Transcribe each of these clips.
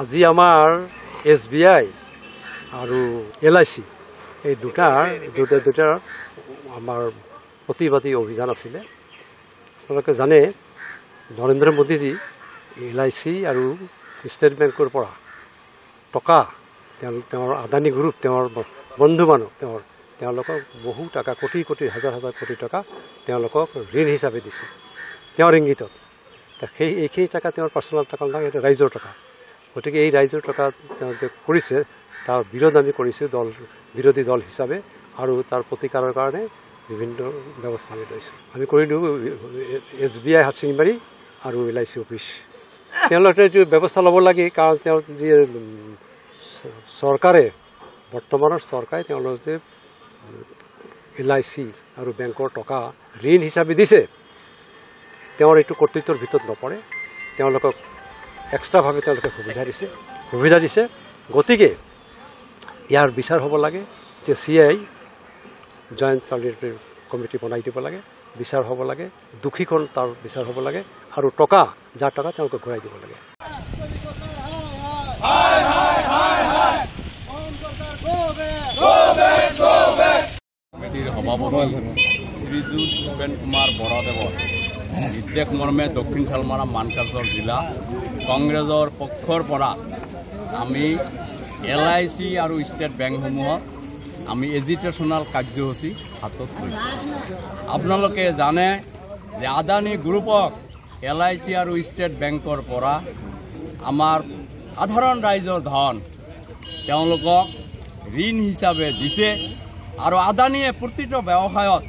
আজি আমাৰ S B আই আৰু এল আই চি এই দুটাৰ দুটা দুটাৰ আমাৰ প্ৰতিবাদী অভিযান আছিলে। আপোনালোকে জানে Narendra Modiji L I C আৰু ষ্টেট বেংকৰ পৰা টকা তেওঁ তেওঁৰ আদানী গ্ৰুপ তেওঁৰ বন্ধু মানুহ তেওঁৰ তেওঁলোকক বহু টকা কোটি কোটি হাজাৰ হাজাৰ কোটি টকা তেওঁলোকক ঋণ হিচাপে দিছে। তেওঁৰ ইংগিতত। সেই এইখিনি টকা তেওঁৰ পাৰ্চনেল টকা নহয় সেইটো ৰাইজৰ টকা। গতিকে এই ৰাইজৰ টকা তেওঁ যে কৰিছে তাৰ বিৰোধ আমি কৰিছোঁ দল বিৰোধী দল হিচাপে আৰু তাৰ প্ৰতিকাৰৰ কাৰণে বিভিন্ন ব্যৱস্থা আমি লৈছোঁ। আমি কৰিলোঁ এছ বি আই হাতচিঙিবাৰী আৰু এল আই চি অফিচ তেওঁলোকে এইটো ব্যৱস্থা ল'ব লাগে কাৰণ তেওঁ যি চৰকাৰে বৰ্তমানৰ চৰকাৰে তেওঁলোকে যে এল আই চি আৰু বেংকৰ টকা ঋণ হিচাপে দিছে তেওঁৰ এইটো কৰ্তৃত্বৰ ভিতৰত নপৰে তেওঁলোকক এক্সট্ৰাভাৱে তেওঁলোকে সুবিধা দিছে সুবিধা দিছে। গতিকে ইয়াৰ বিচাৰ হ'ব লাগে যে C I joint parliamentary committee বনাই দিব লাগে। বিচাৰ হ'ব লাগে দোষীখন তাৰ বিচাৰ হ'ব লাগে আৰু টকা যাৰ টকা তেওঁলোকে ঘূৰাই দিব লাগে। শ্ৰীযুত ভূপেন কুমাৰ বৰাদেৱৰ নিৰ্দেশ মৰ্মে দক্ষিণ শালমাৰা মানকাছৰ জিলা কংগ্ৰেছৰ পক্ষৰ পৰা আমি এল আই চি আৰু ষ্টেট বেংকসমূহত আমি এজিটেশ্যনেল কাৰ্যসূচী হাতত আপোনালোকে জানে যে আদানী গ্ৰুপক এল আই চি আৰু ষ্টেট বেংকৰ পৰা আমাৰ সাধাৰণ ৰাইজৰ ধন ঋণ হিচাপে দিছে আৰু আদানীয়ে প্ৰতিটো ব্যৱসায়ত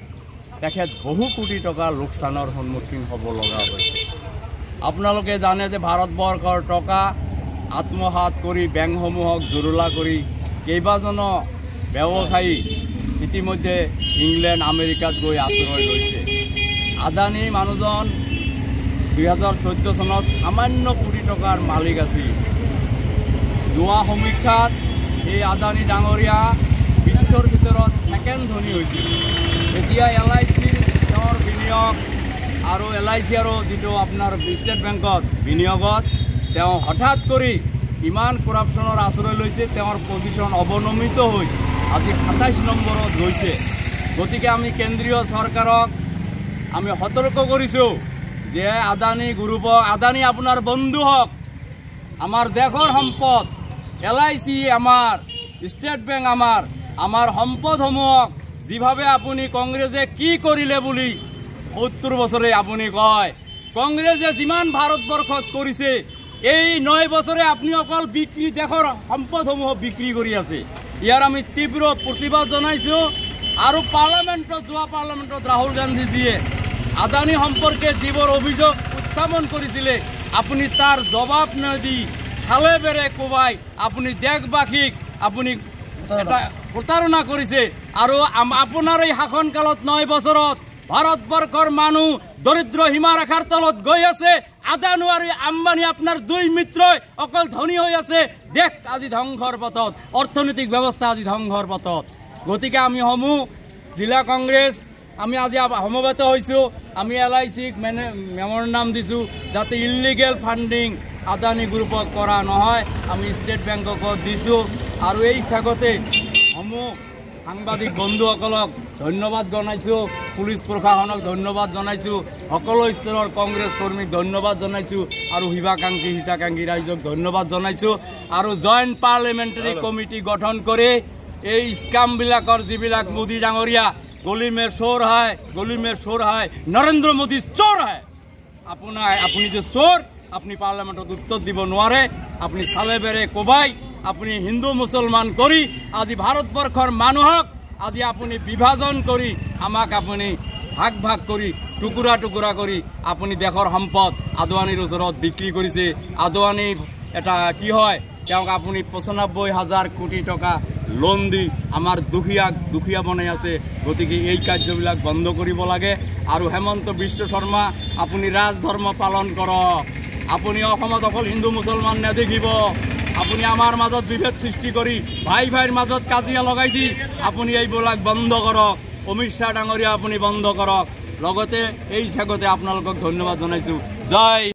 তেখেত বহু কোটি টকা লোকচানৰ সন্মুখীন হ'ব লগা হৈছে। আপোনালোকে জানে যে ভাৰতবৰ্ষৰ টকা আত্মসাত কৰি বেংকসমূহক জুৰুলা কৰি কেইবাজনো ব্যৱসায়ী ইতিমধ্যে ইংলেণ্ড আমেৰিকাত গৈ আশ্ৰয় লৈছে। আদানী মানুহজন দুহেজাৰ চৈধ্য চনত সামান্য কোটি টকাৰ মালিক আছিল। যোৱা সমীক্ষাত এই আদানী ডাঙৰীয়া বিশ্বৰ ভিতৰত ছেকেণ্ড ধনী হৈছিল। এতিয়া এল আই চি তেওঁৰ বিনিয়োগ আৰু এল আই চি আৰু যিটো আপোনাৰ ষ্টেট বেংকত বিনিয়োগত তেওঁ হঠাৎ কৰি ইমান কৰাপশ্যনৰ আশ্ৰয় লৈছে তেওঁৰ পজিশ্যন অৱনমিত হৈ আজি সাতাইছ নম্বৰত গৈছে। গতিকে আমি কেন্দ্ৰীয় চৰকাৰক আমি সতৰ্ক কৰিছোঁ যে আদানী গ্ৰুপক আদানী আপোনাৰ বন্ধু হওক আমাৰ দেশৰ সম্পদ এল আই চি আমাৰ ষ্টেট বেংক আমাৰ আমাৰ সম্পদসমূহক যিভাৱে আপুনি কংগ্ৰেছে কি কৰিলে বুলি সত্তৰ বছৰে আপুনি কয় কংগ্ৰেছে যিমান ভাৰতবৰ্ষত কৰিছে এই নয় বছৰে আপুনি অকল বিক্ৰী দেশৰ সম্পদসমূহ বিক্ৰী কৰি আছে। ইয়াৰ আমি তীব্ৰ প্ৰতিবাদ জনাইছোঁ আৰু পাৰ্লামেণ্টত যোৱা পাৰ্লামেণ্টত ৰাহুল গান্ধীজীয়ে আদানী সম্পৰ্কে যিবোৰ অভিযোগ উত্থাপন কৰিছিলে আপুনি তাৰ জবাব নিদি চালে বেৰে কোবাই আপুনি দেশবাসীক আপুনি প্ৰতাৰণা কৰিছে আৰু আপোনাৰ এই শাসনকালত নয় বছৰত ভাৰতবৰ্ষৰ মানুহ দৰিদ্ৰ সীমাৰেখাৰ তলত গৈ আছে আদানু আৰু আম্বানী আপোনাৰ দুই মিত্ৰই অকল ধনী হৈ আছে। দেশ আজি ধ্বংসৰ পথত। অৰ্থনৈতিক ব্যৱস্থা আজি ধ্বংসৰ পথত। গতিকে আমি সমূহ জিলা কংগ্ৰেছ, আমি আজি সমবেত হৈছোঁ। আমি এল আই চিক মেনে মেমৰেণ্ডাম দিছোঁ যাতে ইলিগেল ফাণ্ডিং আদানী গ্ৰুপক কৰা নহয়। আমি ষ্টেট বেংককো দিছোঁ। আৰু এই চাগতে সমূহ সাংবাদিক বন্ধুসকলক ধন্যবাদ জনাইছোঁ। পুলিচ প্ৰশাসনক ধন্যবাদ জনাইছোঁ। সকলো স্তৰৰ কংগ্ৰেছ কৰ্মীক ধন্যবাদ জনাইছোঁ। আৰু শিৱাকাংক্ষী হিতাকাংক্ষী ৰাইজক ধন্যবাদ জনাইছোঁ। আৰু জইণ্ট পাৰ্লিমেণ্টাৰী কমিটি গঠন কৰি এই স্কামবিলাকৰ যিবিলাক মোদী ডাঙৰীয়া গলিমেৰ চোৰ হয় গলিমেৰ চোৰ হয় নৰেন্দ্ৰ মোদী চোৰ হয়। আপোনাৰ আপুনি যে চোৰ আপুনি পাৰ্লিমেণ্টত উত্তৰ দিব নোৱাৰে। আপুনি চালে বেৰে কোবাই। আপুনি হিন্দু মুছলমান কৰি আজি ভাৰতবৰ্ষৰ মানুহক আজি আপুনি বিভাজন কৰি আমাক আপুনি ভাগ ভাগ কৰি টুকুৰা টুকুৰা কৰি আপুনি দেশৰ সম্পদ আদৱানীৰ ওচৰত বিক্ৰী কৰিছে। আদৱানী এটা কি হয় তেওঁক আপুনি পঁচানব্বৈ হাজাৰ কোটি টকা লোন দি আমাৰ দুখীয়াক দুখীয়া বনাই আছে। গতিকে এই কাৰ্যবিলাক বন্ধ কৰিব লাগে। আৰু হেমন্ত বিশ্ব শৰ্মা আপুনি ৰাজধৰ্ম পালন কৰক। আপুনি অসমত অকল হিন্দু মুছলমান নেদেখিব। আপুনি আমাৰ মাজত বিভেদ সৃষ্টি কৰি ভাই ভাইৰ মাজত কাজিয়া লগাই দি আপুনি এইবিলাক বন্ধ কৰক। অমিত শ্বাহ ডাঙৰীয়া আপুনি বন্ধ কৰক। লগতে এই চেগতে আপোনালোকক ধন্যবাদ জনাইছোঁ। জয়।